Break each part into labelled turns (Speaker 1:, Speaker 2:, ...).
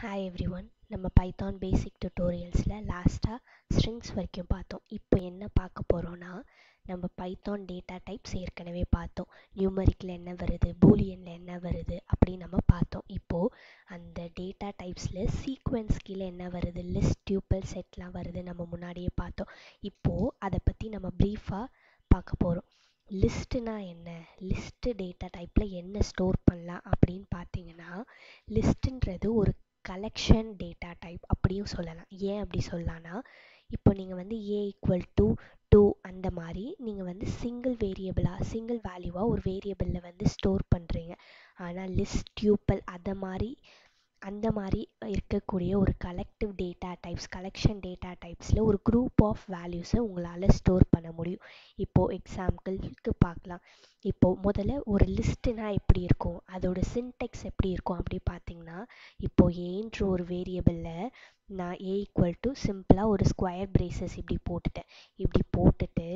Speaker 1: Hi everyone நம்ம Python basic டுட்டோரியல்ஸில் லாஸ்ட்டாக ஸ்ட்ரிங்ஸ் வரைக்கும் பார்த்தோம். இப்போ என்ன பார்க்க போகிறோன்னா நம்ம பைத்தான் டேட்டா டைப்ஸ் ஏற்கனவே பார்த்தோம். நியூமரிக்கில் என்ன வருது பூலியனில் என்ன வருது அப்படின்னு நம்ம பார்த்தோம். இப்போது அந்த டேட்டா டைப்ஸில் சீக்வென்ஸ் கீழே என்ன வருது லிஸ்ட் டியூப்பல் செட்லாம் வருது நம்ம முன்னாடியே பார்த்தோம். இப்போது அதை பற்றி நம்ம ப்ரீஃபாக பார்க்க போகிறோம் லிஸ்ட்டுனா என்ன? லிஸ்ட்டு டேட்டா டைப்பில் என்ன ஸ்டோர் பண்ணலாம் அப்படின்னு பார்த்தீங்கன்னா லிஸ்ட்டுன்றது ஒரு கலெக்ஷன் டேட்டா டைப் அப்படியும் சொல்லலாம். ஏன் அப்படி சொல்லலாம்னா இப்போ நீங்கள் வந்து ஏ ஈக்குவல் டு டூ அந்த மாதிரி நீங்கள் வந்து சிங்கிள் வேரியபிளாக சிங்கிள் வேல்யூவாக ஒரு வேரியபிளில் வந்து ஸ்டோர் பண்ணுறீங்க ஆனால் லிஸ்ட் டியூப்பல் அதை மாதிரி அந்த மாதிரி இருக்கக்கூடிய ஒரு collective data types collection data டைப்ஸில் ஒரு குரூப் ஆஃப் வேல்யூஸை உங்களால் ஸ்டோர் பண்ண முடியும். இப்போது எக்ஸாம்பிளுக்கு பார்க்கலாம். இப்போது முதல்ல ஒரு லிஸ்ட்டுனா எப்படி இருக்கும்? அதோட சின்டெக்ஸ் எப்படி இருக்கும் அப்படி பார்த்தீங்கன்னா இப்போது ஏன்ற ஒரு வேரியபிளில் நான் ஏ ஈக்குவல் டு சிம்பிளாக ஒரு ஸ்கொயர் பிரேசஸ் இப்படி போட்டுட்டேன். இப்படி போட்டுட்டு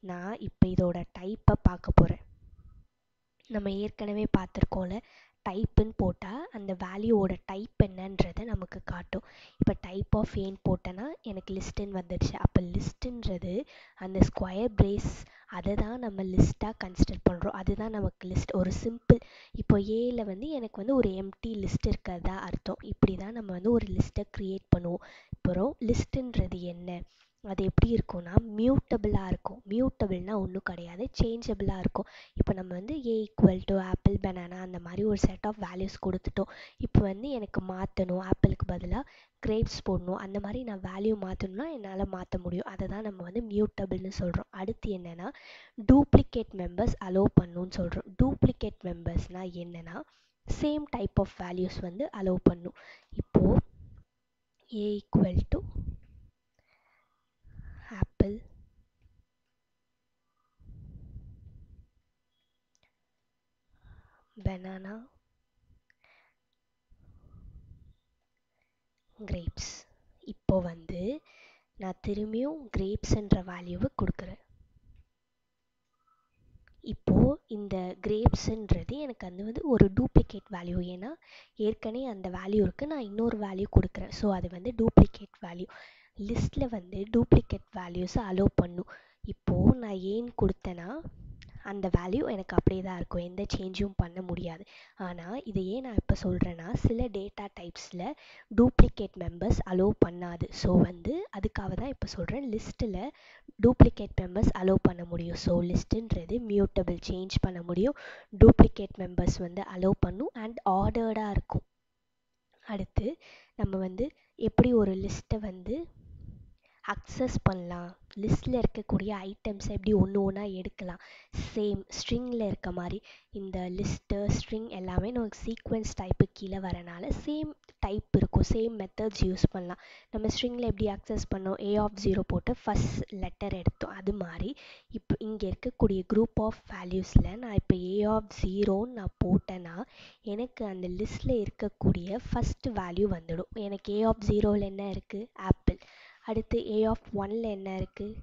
Speaker 1: நான் இப்போ இதோட டைப்பை பார்க்க போகிறேன் நம்ம ஏற்கனவே பார்த்துருக்கோம்ல டைப்புன்னு வேல்யூவோட டைப் என்னன்றதை நமக்கு காட்டும். இப்போ டைப் ஆஃப் ஏன் போட்டேன்னா எனக்கு லிஸ்ட்டுன்னு வந்துடுச்சு அப்போ லிஸ்ட்டுன்றது அந்த ஸ்கொயர் பிரேஸ் அதை தான் நம்ம லிஸ்ட்டாக கன்சிடர் பண்ணுறோம் அதுதான் நமக்கு லிஸ்ட் ஒரு சிம்பிள் இப்போ ஏயில் வந்து எனக்கு வந்து ஒரு எம்டி லிஸ்ட் இருக்கிறதா அர்த்தம். இப்படி தான் நம்ம வந்து ஒரு லிஸ்ட்டை க்ரியேட் பண்ணுவோம். அப்புறம் லிஸ்ட்டுன்றது என்ன? அது எப்படி இருக்கும்னா மியூட்டபிளாக இருக்கும். மியூட்டபிள்னால் ஒன்றும் கிடையாது. சேஞ்சபிளாக இருக்கும். இப்போ நம்ம வந்து a equal to apple banana அந்த மாதிரி ஒரு செட் ஆஃப் வேல்யூஸ் கொடுத்துட்டோம். இப்போ வந்து எனக்கு மாற்றணும் ஆப்பிளுக்கு பதிலாக கிரேப்ஸ் போடணும். அந்த மாதிரி நான் வேல்யூ மாற்றணும்னா என்னால் மாற்ற முடியும். அதை தான் நம்ம வந்து மியூட்டபிள்னு சொல்கிறோம் அடுத்து என்னென்னா டூப்ளிகேட் மெம்பர்ஸ் அலோவ் பண்ணணும்னு சொல்கிறோம் டூப்ளிகேட் மெம்பர்ஸ்னால் என்னென்னா சேம் டைப் ஆஃப் வேல்யூஸ் வந்து அலோவ் பண்ணும். இப்போது a equal to apple. banana grapes இப்போ வந்து நான் திரும்பியும் கிரேப்ஸ்ன்ற வேல்யூவை கொடுக்குறேன். இப்போது இந்த கிரேப்ஸ்ன்றது எனக்கு அது வந்து ஒரு டூப்ளிகேட் வேல்யூ. ஏன்னா ஏற்கனவே அந்த வேல்யூ இருக்குது நான் இன்னொரு வேல்யூ கொடுக்குறேன். ஸோ அது வந்து டூப்ளிகேட் வேல்யூ. லிஸ்ட்டில் வந்து டூப்ளிகேட் வேல்யூஸை அலோவ் பண்ணும் இப்போது நான் ஏன் கொடுத்தேன்னா அந்த வேல்யூ எனக்கு அப்படியே தான் இருக்கும். எந்த சேஞ்சும் பண்ண முடியாது. ஆனால் இதை ஏன் நான் இப்போ சொல்கிறேன்னா சில டேட்டா டைப்ஸில் டூப்ளிகேட் மெம்பர்ஸ் அலோவ் பண்ணாது. ஸோ வந்து அதுக்காக தான் இப்போ சொல்கிறேன் லிஸ்ட்டில் டூப்ளிகேட் மெம்பர்ஸ் அலோவ் பண்ண முடியும். ஸோ லிஸ்ட்டுன்றது மியூட்டபிள் சேஞ்ச் பண்ண முடியும். டூப்ளிகேட் மெம்பர்ஸ் வந்து அலோவ் பண்ணும் அண்ட் ஆர்டர்டாக இருக்கும். அடுத்து நம்ம வந்து எப்படி ஒரு லிஸ்ட்டை வந்து அக்சஸ் பண்ணலாம். லிஸ்ட்டில் இருக்கக்கூடிய ஐட்டம்ஸை எப்படி ஒன்று ஒன்றா எடுக்கலாம். சேம் ஸ்ட்ரிங்கில் இருக்க மாதிரி இந்த லிஸ்ட்டு ஸ்ட்ரிங் எல்லாமே நமக்கு சீக்வன்ஸ் டைப்பு கீழே வரனால சேம் டைப் இருக்கும். சேம் மெத்தட்ஸ் யூஸ் பண்ணலாம். நம்ம ஸ்ட்ரிங்கில் எப்படி அக்சஸ் பண்ணோம்? ஏ ஆஃப் ஜீரோ போட்டு ஃபஸ்ட் லெட்டர் எடுத்தோம். அது மாதிரி இப்போ இங்கே இருக்கக்கூடிய குரூப் ஆஃப் வேல்யூஸில் நான் இப்போ ஏ ஆஃப் ஜீரோன்னு நான் போட்டேன்னா எனக்கு அந்த லிஸ்ட்டில் இருக்கக்கூடிய ஃபஸ்ட்டு வேல்யூ வந்துடும். எனக்கு ஏ ஆஃப் ஜீரோவில் என்ன இருக்குது ஆப்பிள் அடுத்து ஏ ஆஃப் ஒனில் என்ன இருக்குது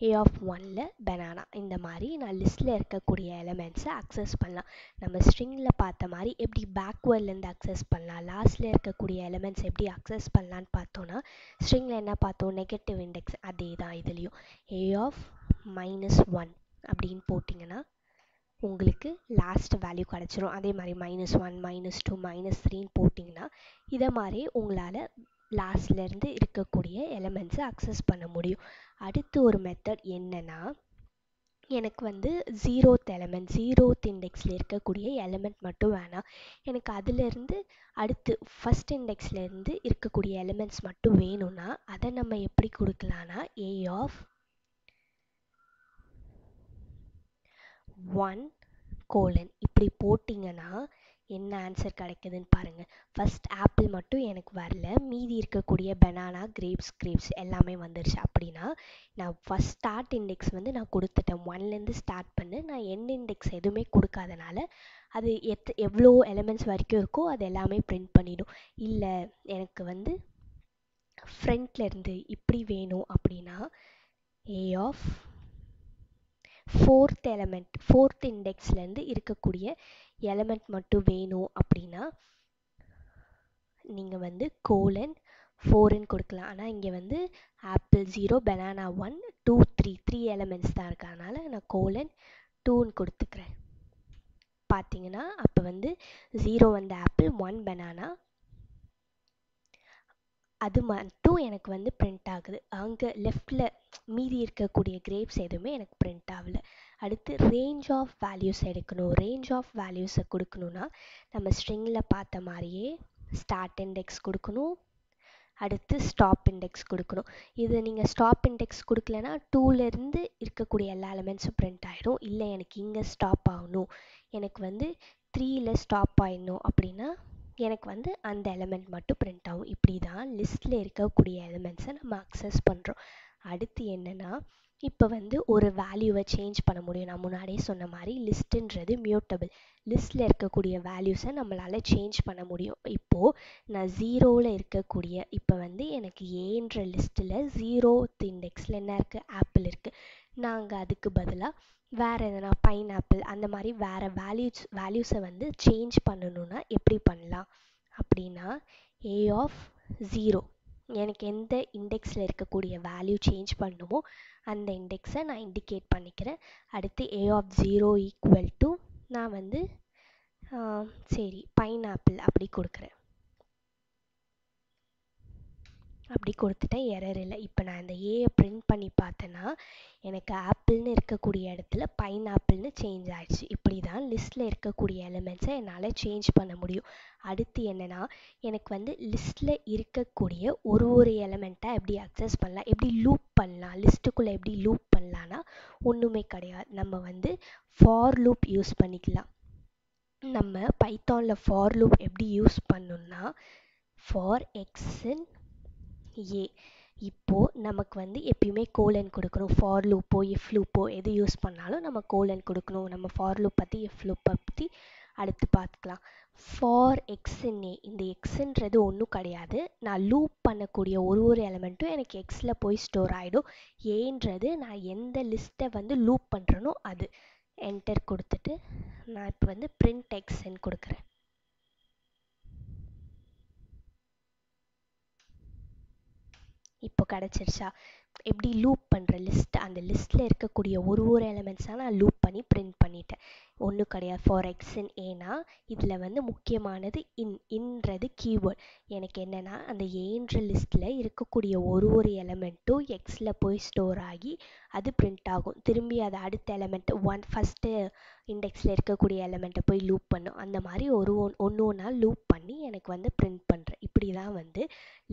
Speaker 1: ஏ ஆஃப் ஒனில் பெனானா இந்த மாதிரி நான் லிஸ்ட்டில் இருக்கக்கூடிய எலமெண்ட்ஸை அக்சஸ் பண்ணலாம். நம்ம ஸ்ட்ரிங்கில் பார்த்த மாதிரி எப்படி பேக்வேர்ட்லேருந்து அக்சஸ் பண்ணலாம்? லாஸ்ட்டில் இருக்கக்கூடிய எலமெண்ட்ஸ் எப்படி அக்சஸ் பண்ணலான்னு பார்த்தோன்னா ஸ்ட்ரிங்கில் என்ன பார்த்தோம்? நெகட்டிவ் இண்டெக்ஸ் அதே தான் இதுலேயும். ஏ ஆஃப் மைனஸ் ஒன் அப்படின்னு போட்டிங்கன்னா உங்களுக்கு லாஸ்ட் வேல்யூ கிடச்சிரும். அதே மாதிரி minus one minus two minus த்ரீன்னு போட்டிங்கன்னா இதை மாதிரி உங்களால் லாஸ்ட்லேருந்து இருக்கக்கூடிய எலமெண்ட்ஸை அக்சஸ் பண்ண முடியும். அடுத்து ஒரு மெத்தட் என்னென்னா எனக்கு வந்து ஜீரோத் எலமெண்ட் ஜீரோத் இண்டெக்ஸில் இருக்கக்கூடிய எலமெண்ட் மட்டும் வேணாம். எனக்கு அதிலிருந்து அடுத்து ஃபஸ்ட் இண்டெக்ஸ்லேருந்து இருக்கக்கூடிய எலமெண்ட்ஸ் மட்டும் வேணும்னா அதை நம்ம எப்படி கொடுக்கலான்னா ஏ ஆஃப் ஒன் கோலன் இப்படி போட்டிங்கன்னா என்ன ஆன்சர் கிடைக்குதுன்னு பாருங்கள் ஃபஸ்ட் ஆப்பிள் மட்டும் எனக்கு வரல. மீதி இருக்கக்கூடிய பனானா கிரேப்ஸ் கிரேப்ஸ் எல்லாமே வந்துருச்சு அப்படின்னா நான் ஃபஸ்ட் ஸ்டார்ட் இண்டெக்ஸ் வந்து நான் கொடுத்துட்டேன். ஒன்லேருந்து ஸ்டார்ட் பண்ணு. நான் எண்ட் இண்டெக்ஸ் எதுவுமே கொடுக்காதனால அது எத் எவ்வளோ எலமெண்ட்ஸ் வரைக்கும் இருக்கோ அது எல்லாமே பிரிண்ட் பண்ணிடும். இல்லை எனக்கு வந்து ஃப்ரண்ட்லேருந்து இப்படி வேணும் அப்படின்னா a of fourth element fourth இண்டெக்ஸ்லேருந்து இருக்கக்கூடிய எலமெண்ட் மட்டும் வேணும் அப்படின்னா நீங்கள் வந்து கோலன் ஃபோருன்னு கொடுக்கலாம். ஆனால் இங்கே வந்து apple zero banana one two three three elements தான் இருக்கு. அதனால் நான் கோலன் டூன்னு கொடுத்துக்கிறேன். பார்த்தீங்கன்னா அப்போ வந்து ஜீரோ வந்து ஆப்பிள் ஒன் பனானா அது மட்டும் எனக்கு வந்து பிரிண்ட் ஆகுது. அங்கே லெஃப்டில் மீதி இருக்கக்கூடிய கிரேப்ஸ் எதுவுமே எனக்கு பிரிண்ட் ஆகல. அடுத்து ரேஞ்ச் ஆஃப் வேல்யூஸ் எடுக்கணும். ரேஞ்ச் ஆஃப் வேல்யூஸை கொடுக்கணுன்னா நம்ம ஸ்ட்ரிங்கில் பார்த்த மாதிரியே ஸ்டார்ட் இண்டெக்ஸ் கொடுக்கணும். அடுத்து ஸ்டாப் இண்டெக்ஸ் கொடுக்கணும். இது நீங்கள் ஸ்டாப் இண்டெக்ஸ் கொடுக்கலனா டூலேருந்து இருக்கக்கூடிய எல்லா எலமெண்ட்ஸும் பிரிண்ட் ஆகிடும் இல்லை எனக்கு இங்கே ஸ்டாப் ஆகணும். எனக்கு வந்து த்ரீயில் ஸ்டாப் ஆகிடணும் அப்படின்னா எனக்கு வந்து அந்த எலமெண்ட் மட்டும் பிரிண்ட் ஆகும். இப்படி தான் லிஸ்ட்டில் இருக்கக்கூடிய எலமெண்ட்ஸை நம்ம அக்சஸ் பண்ணுறோம் அடுத்து என்னென்னா இப்போ வந்து ஒரு வேல்யூவை சேஞ்ச் பண்ண முடியும். நான் முன்னாடியே சொன்ன மாதிரி லிஸ்ட்டுன்றது மியூட்டபிள் லிஸ்ட்டில் இருக்கக்கூடிய வேல்யூஸை நம்மளால் சேஞ்ச் பண்ண முடியும். இப்போது நான் ஜீரோவில் இருக்கக்கூடிய இப்போ வந்து எனக்கு ஏன்ற லிஸ்ட்டில் ஜீரோத் இண்டெக்ஸில் என்ன இருக்குது ஆப்பிள் இருக்குது நாங்கள் அதுக்கு பதிலாக வேறு எதனா பைனாப்பிள் அந்த மாதிரி வேறு வேல்யூஸ் வேல்யூஸை வந்து சேஞ்ச் பண்ணணுன்னா எப்படி பண்ணலாம்? அப்படின்னா ஏ ஆஃப் ஜீரோ எனக்கு எந்த இண்டெக்ஸில் இருக்கக்கூடிய வேல்யூ சேஞ்ச் பண்ணணுமோ அந்த இண்டெக்ஸை நான் இண்டிகேட் பண்ணிக்கிறேன். அடுத்து a of zero equal to நான் வந்து சரி பைனாப்பிள் அப்படி கொடுக்குறேன். அப்படி கொடுத்துட்டேன் எரர் இல்லை. இப்போ நான் இந்த ஏயை பிரிண்ட் பண்ணி பார்த்தேன்னா எனக்கு ஆப்பிள்னு இருக்கக்கூடிய இடத்துல பைன் ஆப்பிள்னு சேஞ்ச் ஆயிடுச்சு. இப்படி தான் லிஸ்ட்டில் இருக்கக்கூடிய எலிமெண்ட்ஸை என்னால் சேஞ்ச் பண்ண முடியும். அடுத்து என்னென்னா எனக்கு வந்து லிஸ்ட்டில் இருக்கக்கூடிய ஒரு ஒரு எலமெண்ட்டை எப்படி அக்சஸ் பண்ணலாம் எப்படி லூப் பண்ணலாம் லிஸ்ட்டுக்குள்ளே எப்படி லூப் பண்ணலான்னா ஒன்றுமே கிடையாது. நம்ம வந்து ஃபார் லூப் யூஸ் பண்ணிக்கலாம். நம்ம பைத்தானில் ஃபார் லூப் எப்படி யூஸ் பண்ணணும்னா ஃபார் எக்ஸின் ஏ இப்போது நமக்கு வந்து எப்பயுமே கோலன் கொடுக்கணும். ஃபார் லூப்போ எஃப் லூப்போ எது யூஸ் பண்ணாலும் நம்ம கோலன் கொடுக்கணும். நம்ம ஃபார் லூப் பற்றி எஃப் லூப் பற்றி அடுத்து பார்த்துக்கலாம். ஃபார் எக்ஸின் ஏ இந்த எக்ஸுன்றது ஒன்றும் கிடையாது. நான் லூப் பண்ணக்கூடிய ஒரு ஒரு எலமெண்ட்டும் எனக்கு எக்ஸில் போய் ஸ்டோர் ஆகிடும் ஏன்றது நான் எந்த லிஸ்ட்டை வந்து லூப் பண்ணுறனோ அது. என்டர் கொடுத்துட்டு நான் இப்போ வந்து பிரிண்ட் எக்ஸ்ன்னு கொடுக்குறேன். இப்போ கிடச்சிருச்சா? எப்படி லூப் பண்ணுற லிஸ்ட் அந்த லிஸ்ட்டில் இருக்கக்கூடிய ஒரு ஒரு எலமெண்ட்ஸாக நான் லூப் பண்ணி பிரிண்ட் பண்ணிட்டேன். ஒன்றும் கிடையாது. ஃபார் எக்ஸின் ஏனா இதில் வந்து முக்கியமானது இன் இன்றது கீவேர்ட் எனக்கு என்னென்னா அந்த ஏன்ற லிஸ்ட்டில் இருக்கக்கூடிய ஒரு ஒரு எலமெண்ட்டும் எக்ஸில் போய் ஸ்டோர் ஆகி அது பிரிண்ட் ஆகும். திரும்பி அது அடுத்த எலமெண்ட் ஒன் ஃபஸ்ட்டு இண்டெக்ஸில் இருக்கக்கூடிய எலமெண்ட்டை போய் லூப் பண்ணும். அந்த மாதிரி ஒரு ஒன் ஒன்று ஒன்றா லூப் பண்ணி எனக்கு வந்து பிரிண்ட் பண்ணுறேன் இப்படி தான் வந்து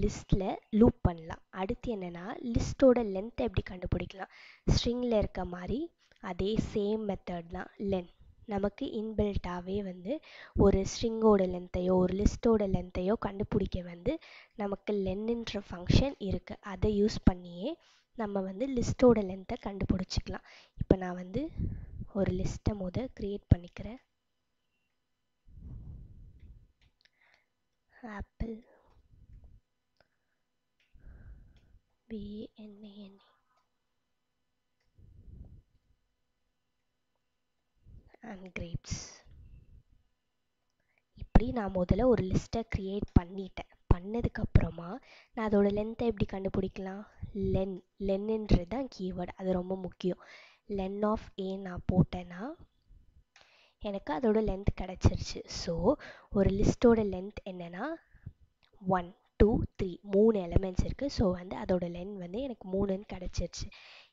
Speaker 1: லிஸ்ட்டில் லூப் பண்ணலாம். அடுத்து என்னென்னா லிஸ்ட்டோட லென்த்தை எப்படி கண்டுபிடிக்கலாம்? ஸ்ட்ரிங்கில் இருக்க மாதிரி அதே சேம் மெத்தட் தான் லென்த் நமக்கு இன்பில்ட்டாகவே வந்து ஒரு ஸ்ட்ரிங்கோட லென்த்தையோ ஒரு லிஸ்ட்டோட லென்த்தையோ கண்டுபிடிக்க வந்து நமக்கு லென்னுன்ற ஃபங்க்ஷன் இருக்குது அதை யூஸ் பண்ணியே நம்ம வந்து லிஸ்ட்டோட லென்த்தை கண்டுபிடிச்சிக்கலாம். இப்போ நான் வந்து ஒரு லிஸ்ட்டை முத க்ரியேட் பண்ணிக்கிறேன். ஆப்பிள். பிஏஎன்ஏஎன்ஏ அண்ட் கிரேப்ஸ் இப்படி நான் முதல்ல ஒரு லிஸ்ட்டை க்ரியேட் பண்ணிட்டேன். பண்ணதுக்கப்புறமா நான் அதோட லென்த்தை எப்படி கண்டுபிடிக்கலாம்? லென் லென்னுன்றது தான் கீவேர்டு அது ரொம்ப முக்கியம். லென் ஆஃப் ஏ நான் போட்டேன்னா எனக்கு அதோட லென்த் கிடச்சிருச்சு. ஸோ ஒரு லிஸ்ட்டோட லென்த் என்னென்னா ஒன் டூ த்ரீ மூணு எலமெண்ட்ஸ் இருக்குது ஸோ வந்து அதோட லென்த் வந்து எனக்கு மூணுன்னு கிடச்சிருச்சு.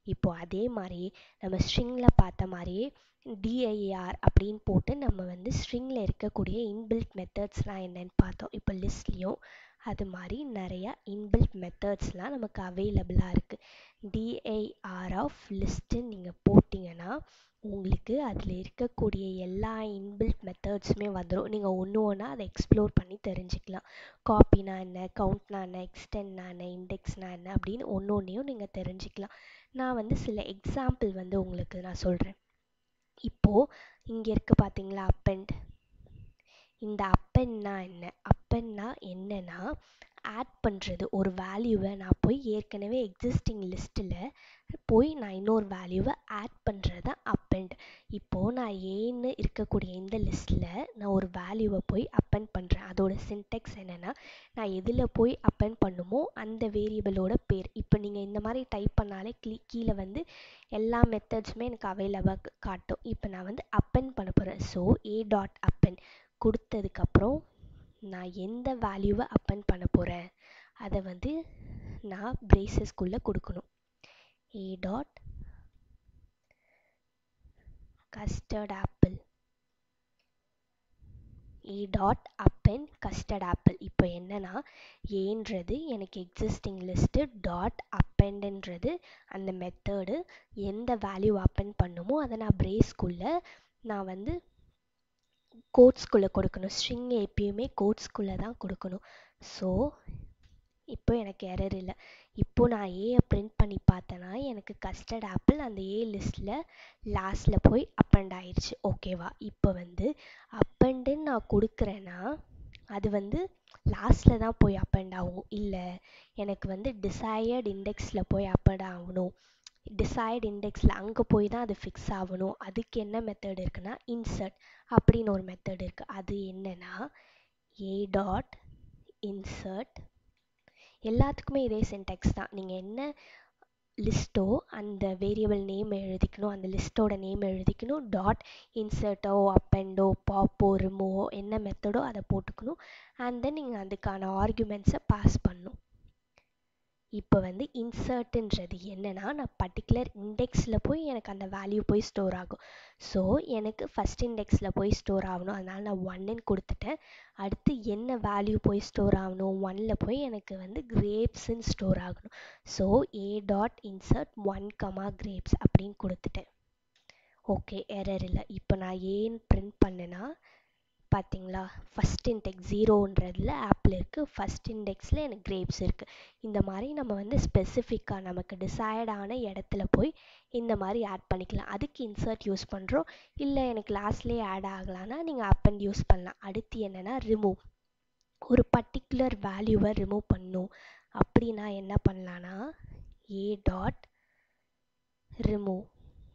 Speaker 1: இப்போது அதே மாதிரியே நம்ம ஸ்ட்ரிங்கில் பார்த்த மாதிரியே டிஐஆர் அப்படின்னு போட்டு நம்ம வந்து ஸ்ட்ரிங்கில் இருக்கக்கூடிய இன்பில்ட் மெத்தட்ஸ்லாம் என்னென்னு பார்த்தோம். இப்போ லிஸ்ட்லேயும் அது மாதிரி நிறையா இன்பில்ட் மெத்தட்ஸ்லாம் நமக்கு அவைலபிளாக இருக்குது டிஐஆர் ஆஃப் லிஸ்ட்டுன்னு நீங்கள் போட்டிங்கன்னா உங்களுக்கு அதில் இருக்கக்கூடிய எல்லா இன்பில்ட் மெத்தட்ஸுமே வந்துடும் நீங்கள் ஒன்று ஒன்றா அதை எக்ஸ்ப்ளோர் பண்ணி தெரிஞ்சுக்கலாம். காப்பினா என்ன கவுண்ட்னா என்ன எக்ஸ்டென்ட்னா என்ன இண்டெக்ஸ்னா என்ன அப்படின்னு ஒன்று ஒன்றையும் நீங்கள் தெரிஞ்சுக்கலாம். நான் வந்து சில எக்ஸாம்பிள் வந்து உங்களுக்கு நான் சொல்கிறேன் இப்போது இங்கே இருக்க பார்த்தீங்களா அப்பெண்ட் இந்த அப்பெண்ட்னா என்ன? அப்பெண்ட்னா என்னன்னா ஆட் பண்ணுறது ஒரு வேல்யூவை நான் போய் ஏற்கனவே எக்ஸிஸ்டிங் லிஸ்ட்டில் போய் நான் இன்னொரு வேல்யூவை ஆட் பண்ணுறது அப்பெண்ட் இப்போது நான் ஏன்னு இருக்கக்கூடிய இந்த லிஸ்ட்டில் நான் ஒரு வேல்யூவை போய் அப்பெண்ட் பண்ணுறேன் அதோட சின்டெக்ஸ் என்னென்னா நான் எதில் போய் அப்பெண்ட் பண்ணுமோ அந்த வேரியபிளோட பேர். இப்போ நீங்கள் இந்த மாதிரி டைப் பண்ணாலே க்ளீ கீழே வந்து எல்லா மெத்தட்ஸுமே எனக்கு அவைலபிளாக காட்டும். இப்போ நான் வந்து அப்பெண்ட் பண்ண போகிறேன் ஸோ ஏ டாட் அப்பெண்ட் கொடுத்ததுக்கப்புறம் நான் எந்த வேல்யூவை அப்பன் பண்ண போகிறேன் அதை வந்து நான் பிரேசஸ்குள்ளே கொடுக்கணும். A dot custard apple a dot append custard apple இப்போ என்னன்னா ஏன்றது எனக்கு எக்ஸிஸ்டிங் லிஸ்ட்டு டாட் அப்பெண்டுன்றது அந்த மெத்தடு எந்த வேல்யூ அப்பன் பண்ணுமோ அதை நான் பிரேஸ்குள்ளே நான் வந்து கோட்ஸ்குள்ளே கொடுக்கணும். ஸ்ட்ரிங் எப்பயுமே கோட்ஸ்குள்ளே தான் கொடுக்கணும். ஸோ இப்போ எனக்கு எரர் இல்லை. இப்போது நான் ஏயை பிரிண்ட் பண்ணி பார்த்தேன்னா எனக்கு கஸ்டர்ட் ஆப்பிள் அந்த ஏ லிஸ்ட்டில் லாஸ்ட்டில் போய் அப்பண்ட் ஆயிடுச்சு ஓகேவா இப்போ வந்து அப்பெண்டுன்னு நான் கொடுக்குறேன்னா அது வந்து லாஸ்ட்டில் தான் போய் அப்பெண்ட் ஆகும். இல்லை எனக்கு வந்து டிசையர்ட் இண்டெக்ஸில் போய் அப்பெண்ட் ஆகணும். டிசைட் இண்டெக்ஸில் அங்கே போய் தான் அது ஃபிக்ஸ் ஆகணும். அதுக்கு என்ன மெத்தட் இருக்குன்னா இன்சர்ட் அப்படின்னு ஒரு மெத்தட் இருக்குது அது என்னென்னா ஏ டாட் இன்சர்ட் எல்லாத்துக்குமே இதே சின்டெக்ஸ் தான். நீங்கள் என்ன லிஸ்ட்டோ அந்த வேரியபிள் நேம் எழுதிக்கணும் அந்த லிஸ்ட்டோட நேம் எழுதிக்கணும் டாட் இன்சர்ட்டோ அப்பெண்டோ பாப்போ ரிமூவோ என்ன மெத்தடோ அதை போட்டுக்கணும். அண்ட் தென் நீங்கள் அதுக்கான ஆர்குமெண்ட்ஸை பாஸ் பண்ணணும். இப்போ வந்து இன்சர்ட்டுன்றது என்னென்னா நான் பர்டிகுலர் இண்டெக்ஸில் போய் எனக்கு அந்த வேல்யூ போய் ஸ்டோர் ஆகும். ஸோ எனக்கு ஃபஸ்ட் இண்டெக்ஸில் போய் ஸ்டோர் ஆகணும். அதனால் நான் ஒன்னுன்னு கொடுத்துட்டேன். அடுத்து என்ன வேல்யூ போய் ஸ்டோர் ஆகணும்? ஒன்னில் போய் எனக்கு வந்து கிரேப்ஸுன்னு ஸ்டோர் ஆகணும். So a dot insert one comma grapes அப்படின்னு கொடுத்துட்டேன். ஓகே எரர் இல்லை. இப்போ நான் ஏன்னு பிரிண்ட் பண்ணேன்னா பார்த்தீங்களா ஃபஸ்ட் இன்டெக்ஸ் ஜீரோன்றதில் ஆப்பிள் இருக்குது ஃபஸ்ட் இண்டெக்ஸில் எனக்கு கிரேப்ஸ் இருக்குது இந்த மாதிரி நம்ம வந்து ஸ்பெசிஃபிக்காக நமக்கு டிசைர்டான இடத்துல போய் இந்த மாதிரி ஆட் பண்ணிக்கலாம். அதுக்கு இன்சர்ட் யூஸ் பண்ணுறோம் இல்லை எனக்கு லாஸ்ட்லேயே ஆட் ஆகலான்னா நீங்கள் அப்பண்ட் யூஸ் பண்ணலாம். அடுத்து என்னென்னா ரிமூவ் ஒரு பர்டிகுலர் வேல்யூவை ரிமூவ் பண்ணும். அப்படின்னா என்ன பண்ணலான்னா ஏ டாட் ரிமூவ்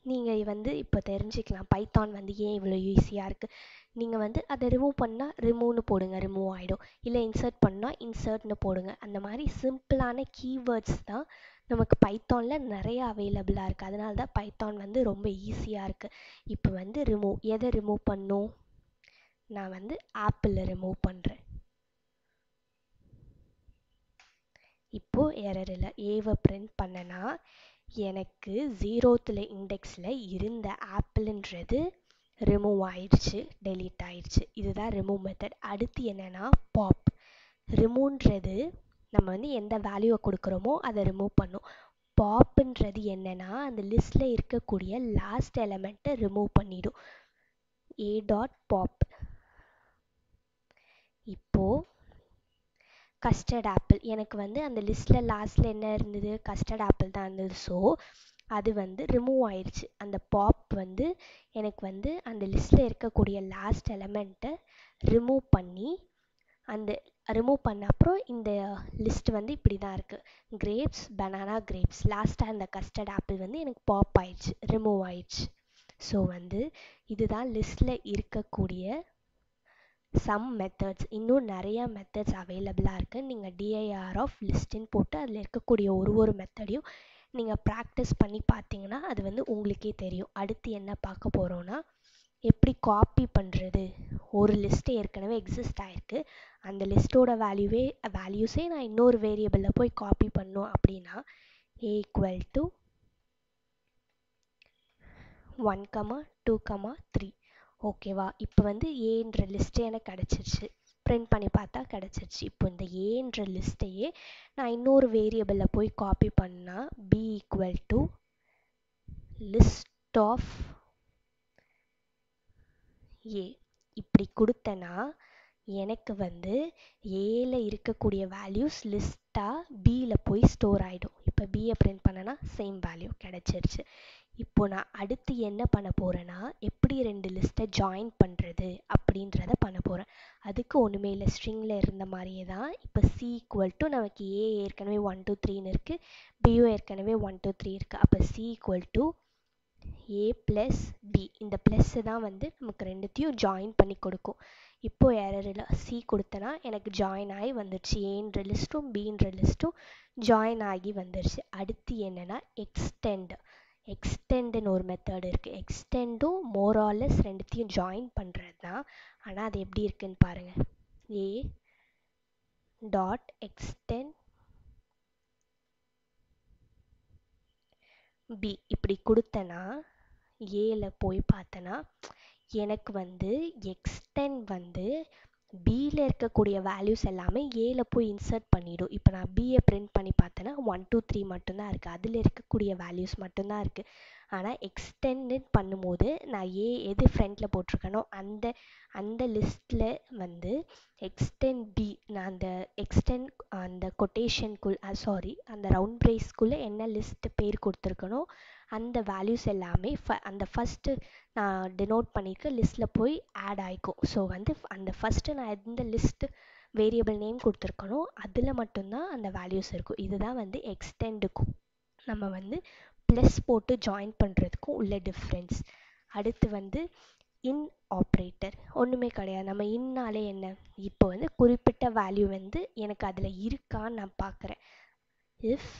Speaker 1: நீங்கள் வந்து இப்போ தெரிஞ்சுக்கலாம். பைத்தான் வந்து ஏன் இவ்வளோ ஈஸியாக இருக்குது நீங்கள் வந்து அதை ரிமூவ் பண்ணால் ரிமூவ்னு போடுங்க. ரிமூவ் ஆகிடும் இல்லை இன்சர்ட் பண்ணால் இன்சர்ட்னு போடுங்க. அந்த மாதிரி சிம்பிளான கீவேர்ட்ஸ் தான் நமக்கு பைத்தானில் நிறைய அவைலபிளாக இருக்குது அதனால தான் பைத்தான் வந்து ரொம்ப ஈஸியாக இருக்குது இப்போ வந்து ரிமூவ் எதை ரிமூவ் பண்ணும்? நான் வந்து ஆப்பிளில் ரிமூவ் பண்ணுறேன் இப்போது எரர் இல்லை. ஏவை பிரிண்ட் பண்ணனா எனக்கு ஜீரோத்தில் இண்டெக்ஸில் இருந்த ஆப்பிள்ன்றது ரிமூவ் ஆயிடுச்சு டெலீட் ஆயிடுச்சு. இதுதான் ரிமூவ் மெத்தட் அடுத்து என்னென்னா பாப் ரிமூவ்ன்றது நம்ம வந்து எந்த வேல்யூவை கொடுக்குறோமோ அதை ரிமூவ் பண்ணும். பாப்புன்றது என்னென்னா அந்த லிஸ்ட்டில் இருக்கக்கூடிய லாஸ்ட் எலமெண்ட்டை ரிமூவ் பண்ணிடும். ஏ டாட் பாப் இப்போது கஸ்டர்ட் ஆப்பிள் எனக்கு வந்து அந்த லிஸ்ட்டில் லாஸ்ட்டில் என்ன இருந்தது? கஸ்டர்ட் ஆப்பிள் தான் இருந்தது. ஸோ அது வந்து ரிமூவ் ஆயிடுச்சு அந்த பாப் வந்து எனக்கு வந்து அந்த லிஸ்ட்டில் இருக்கக்கூடிய லாஸ்ட் எலமெண்ட்டை ரிமூவ் பண்ணி அந்த ரிமூவ் பண்ண அப்புறம் இந்த லிஸ்ட் வந்து இப்படி தான் இருக்குது கிரேப்ஸ் பனானா கிரேப்ஸ் லாஸ்ட்டாக அந்த கஸ்டர்ட் ஆப்பிள் வந்து எனக்கு பாப் ஆயிடுச்சு ரிமூவ் ஆயிடுச்சு ஸோ வந்து இதுதான் லிஸ்ட்டில் இருக்கக்கூடிய சம் மெத்தட்ஸ் இன்னும் நிறையா மெத்தட்ஸ் அவைலபிளாக இருக்குது நீங்கள் டிஐஆர் ஆஃப் லிஸ்ட்டுன்னு போட்டு அதில் இருக்கக்கூடிய ஒரு ஒரு மெத்தடையும் நீங்கள் ப்ராக்டிஸ் பண்ணி பார்த்தீங்கன்னா அது வந்து உங்களுக்கே தெரியும். அடுத்து என்ன பார்க்க போகிறோன்னா எப்படி காப்பி பண்ணுறது ஒரு லிஸ்ட்டு ஏற்கனவே எக்ஸிஸ்ட் ஆகிருக்கு அந்த லிஸ்ட்டோட வேல்யூவே வேல்யூஸே நான் இன்னொரு வேரியபிளில் போய் காப்பி பண்ணோம் அப்படின்னா a equal to one comma two comma three ஓகேவா? இப்போ வந்து ஏன்ற லிஸ்ட்டே எனக்கு கிடச்சிருச்சு. பிரிண்ட் பண்ணி பார்த்தா கிடச்சிருச்சு. இப்போ இந்த ஏன்ற லிஸ்ட்டையே நான் இன்னொரு வேரியபிளில் போய் காப்பி பண்ணால் b equal to list of a இப்படி கொடுத்தேன்னா எனக்கு வந்து ஏல இருக்கக்கூடிய வேல்யூஸ் லிஸ்ட்டாக பியில் போய் ஸ்டோர் ஆகிடும் இப்போ பியை பிரிண்ட் பண்ணனா சேம் வேல்யூ கிடச்சிருச்சு. இப்போ நான் அடுத்து என்ன பண்ண போகிறேன்னா எப்படி ரெண்டு லிஸ்ட்டை ஜாயின் பண்ணுறது அப்படின்றத பண்ண போகிறேன் அதுக்கு ஒன்றுமே இல்லை. ஸ்ட்ரிங்கில் இருந்த மாதிரியே தான். இப்போ சி ஈக்குவல் டு நமக்கு ஏ ஏற்கனவே ஒன் டூ த்ரீன்னு இருக்குது பியும் ஏற்கனவே ஒன் டூ த்ரீ இருக்குது அப்போ c equal to a plus b இந்த ப்ளஸ்ஸு தான் வந்து நமக்கு ரெண்டுத்தையும் ஜாயின் பண்ணி கொடுக்கும். இப்போது எரரில் சி கொடுத்தனா எனக்கு ஜாயின் ஆகி வந்துடுச்சு ஏன்ற லிஸ்ட்டும் பீன்ற லிஸ்ட்டும் ஜாயின் ஆகி வந்துடுச்சு அடுத்து என்னென்னா எக்ஸ்டெண்ட் எக்ஸ்டெண்டுன்னு ஒரு மெத்தட் இருக்குது எக்ஸ்டெண்டும் மோராலஸ் ரெண்டுத்தையும் ஜாயின் பண்ணுறது தான் ஆனால் அது எப்படி இருக்குன்னு பாருங்கள் ஏ டாட் எக்ஸ்டெண்ட் பி இப்படி கொடுத்தனா ஏல போய் பார்த்தனா எனக்கு வந்து எக்ஸ்டென் வந்து பியில் இருக்கக்கூடிய வேல்யூஸ் எல்லாமே ஏல போய் இன்சர்ட் பண்ணிடும். இப்போ நான் பிஏ பிரிண்ட் பண்ணி பார்த்தேன்னா ஒன் டூ த்ரீ மட்டும்தான் இருக்குது அதில் இருக்கக்கூடிய வேல்யூஸ் மட்டும்தான் இருக்குது ஆனால் எக்ஸ்டெண்டு பண்ணும்போது நான் ஏ எது ஃப்ரண்ட்டில் போட்டிருக்கனோ அந்த அந்த லிஸ்ட்டில் வந்து எக்ஸ்டென் பி நான் அந்த எக்ஸ்டென் அந்த கொட்டேஷனுக்குள் சாரி அந்த ரவுண்ட் பிரைஸ்க்குள்ளே என்ன லிஸ்ட்டு பேர் கொடுத்துருக்கனோ அந்த வேல்யூஸ் எல்லாமே ஃப அந்த ஃபஸ்ட்டு நான் டினோட் பண்ணியிருக்க லிஸ்ட்டில் போய் ஆட் ஆகிக்கும் ஸோ வந்து அந்த ஃபஸ்ட்டு நான் எந்த லிஸ்ட்டு வேரியபிள் நேம் கொடுத்துருக்கனோ அதில் மட்டும்தான் அந்த வேல்யூஸ் இருக்கும். இதுதான் வந்து எக்ஸ்டெண்டுக்கும் நம்ம வந்து ப்ளஸ் போட்டு ஜாயின் பண்ணுறதுக்கும் உள்ள டிஃப்ரென்ஸ் அடுத்து வந்து இன் ஆப்ரேட்டர் ஒன்றுமே கிடையாது. நம்ம இன்னாலே என்ன? இப்போ வந்து குறிப்பிட்ட வேல்யூ வந்து எனக்கு அதில் இருக்கான்னு நான் பார்க்குறேன். இஃப்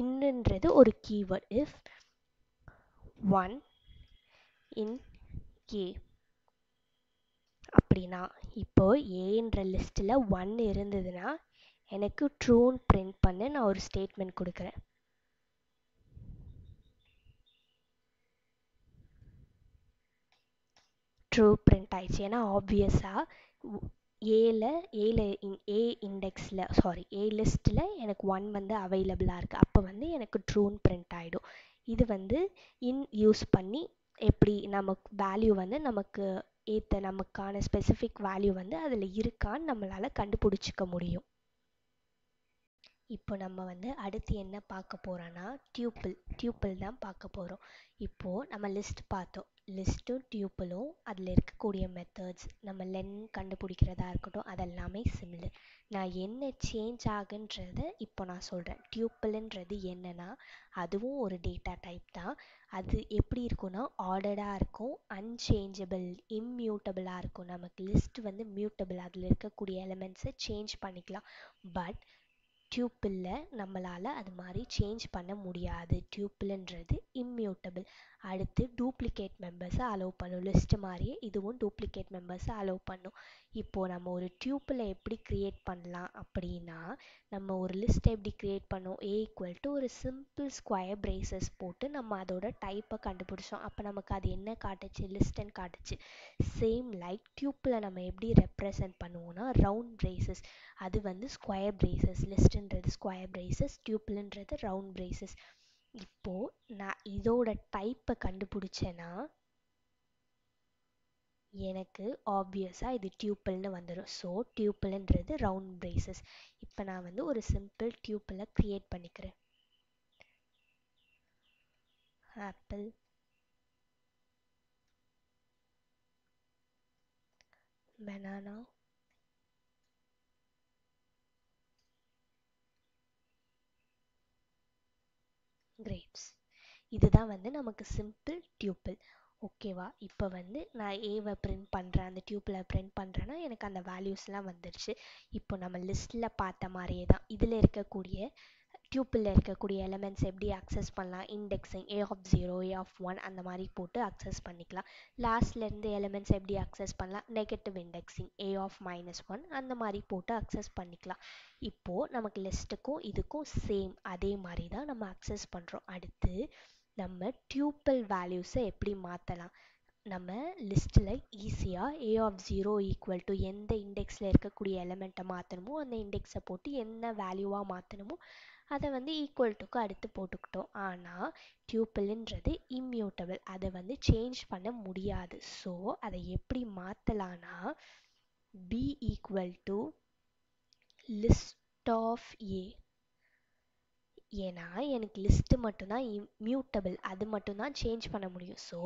Speaker 1: இன்னுன்றது ஒரு keyword if one in a அப்படின்னா இப்போ ஏன்ற லிஸ்ட்டில் ஒன் இருந்ததுன்னா எனக்கு ட்ரூன்னு பிரிண்ட் பண்ணு நான் ஒரு ஸ்டேட்மெண்ட் கொடுக்குறேன். ட்ரூ பிரிண்ட் ஆயிடுச்சு. ஏன்னா ஆப்வியஸாக ஏல ஏல இன் ஏ இண்டெக்ஸில் சாரி ஏ லிஸ்ட்டில் எனக்கு ஒன் வந்து அவைலபிளாக இருக்குது அப்போ வந்து எனக்கு ட்ரூன்னு பிரிண்ட் ஆகிடும் இது வந்து இன் யூஸ் பண்ணி எப்படி நமக்கு வேல்யூ வந்து நமக்கு ஏற்ற நமக்கான ஸ்பெசிஃபிக் வேல்யூ வந்து அதில் இருக்கான்னு நம்மளால் கண்டுபிடிச்சிக்க முடியும். இப்போ நம்ம வந்து அடுத்து என்ன பார்க்க போகிறோன்னா டியூப்பிள் டியூப்பிள் தான் பார்க்க போகிறோம் இப்போது நம்ம லிஸ்ட் பார்த்தோம். லிஸ்ட்டும் டியூப்பிளும் அதில் இருக்கக்கூடிய மெத்தட்ஸ் நம்ம லென் கண்டுபிடிக்கிறதா இருக்கட்டும் அதெல்லாமே சிமிலர் நான் என்ன சேஞ்ச் ஆகுன்றத இப்போ நான் சொல்கிறேன் டியூப்பிள்ன்றது என்னென்னா அதுவும் ஒரு டேட்டா டைப் தான். அது எப்படி இருக்கும்னா ஆர்டர்டாக இருக்கும் அன்சேஞ்சபிள் இம்மியூட்டபிளாக இருக்கும். நமக்கு லிஸ்ட் வந்து மியூட்டபிள் அதில் இருக்கக்கூடிய எலமெண்ட்ஸை சேஞ்ச் பண்ணிக்கலாம். பட் டியூப்பிளில் நம்மளால் அது மாதிரி சேஞ்ச் பண்ண முடியாது. டியூப்பிள்ன்றது இம்மியூட்டபிள் அடுத்து டூப்ளிகேட் மெம்பர்ஸை அலோவ் பண்ணும். லிஸ்ட் மாதிரியே இதுவும் டூப்ளிகேட் மெம்பர்ஸை அலோவ் பண்ணும். இப்போது நம்ம ஒரு டியூப்பில் எப்படி க்ரியேட் பண்ணலாம் அப்படின்னா நம்ம ஒரு லிஸ்ட்டை எப்படி க்ரியேட் பண்ணோம்? ஏ ஈக்குவல் டு ஒரு சிம்பிள் ஸ்கொயர் பிரேசஸ் போட்டு நம்ம அதோட டைப்பை கண்டுபிடிச்சோம். அப்போ நமக்கு அது என்ன காட்டுச்சு? லிஸ்ட்னு காட்டுச்சு. சேம் லைக் டியூப்பில் நம்ம எப்படி ரெப்ரசன்ட் பண்ணுவோம்னா ரவுண்ட் பிரேசஸ் அது வந்து ஸ்கொயர் பிரேசஸ் லிஸ்ட்டுன்றது ஸ்கொயர் பிரேசஸ் டியூப்பிள்ன்றது ரவுண்ட் பிரேசஸ் இப்போது நான் இதோட டைப்பை கண்டுபிடிச்சேன்னா எனக்கு ஆப்வியஸாக இது டியூப்பிள்னு வந்துடும் ஸோ டியூப்பிள்ன்றது ரவுண்ட் பிரேசஸ் இப்போ நான் வந்து ஒரு சிம்பிள் டியூப்பிளை க்ரியேட் பண்ணிக்கிறேன். ஆப்பிள் பனானா கிரேட்ஸ் இதுதான் வந்து நமக்கு சிம்பிள் டியூப்பிள் ஓகேவா இப்போ வந்து நான் ஏவை பிரிண்ட் பண்ணுறேன் அந்த டியூப்பில் பிரிண்ட் பண்ணுறேன்னா எனக்கு அந்த வேல்யூஸ்லாம் வந்துடுச்சு இப்போ நம்ம லிஸ்ட்டில் பார்த்த மாதிரியே தான். இதில் இருக்கக்கூடிய டியூப்பில் இருக்கக்கூடிய எலமெண்ட்ஸ் எப்படி அக்சஸ் பண்ணலாம்? Indexing a of zero a of one அந்த மாதிரி போட்டு அக்சஸ் பண்ணிக்கலாம். லாஸ்ட்லேருந்து எலமெண்ட்ஸ் எப்படி அக்சஸ் பண்ணலாம்? Negative indexing a of minus one அந்த மாதிரி போட்டு அக்சஸ் பண்ணிக்கலாம். இப்போது நமக்கு லிஸ்ட்டுக்கும் இதுக்கும் சேம் அதே மாதிரி தான் நம்ம அக்சஸ் பண்ணுறோம் அடுத்து நம்ம டியூப்பிள் வேல்யூஸை எப்படி மாற்றலாம் நம்ம லிஸ்ட்டில் ஈஸியாக a of zero equal to எந்த இண்டெக்ஸில் இருக்கக்கூடிய எலமெண்ட்டை மாற்றணுமோ அந்த இண்டெக்ஸை போட்டு என்ன வேல்யூவாக மாற்றணுமோ அதை வந்து ஈக்குவல் டுக்கு அடுத்து போட்டுக்கிட்டோம். ஆனால் டியூப்பிள்ன்றது இம்மியூட்டபிள் அதை வந்து சேஞ்ச் பண்ண முடியாது. ஸோ அதை எப்படி மாற்றலான்னா b equal to list of a ஏன்னா எனக்கு லிஸ்ட்டு மட்டும்தான் மியூட்டபிள் அது மட்டும்தான் சேஞ்ச் பண்ண முடியும். ஸோ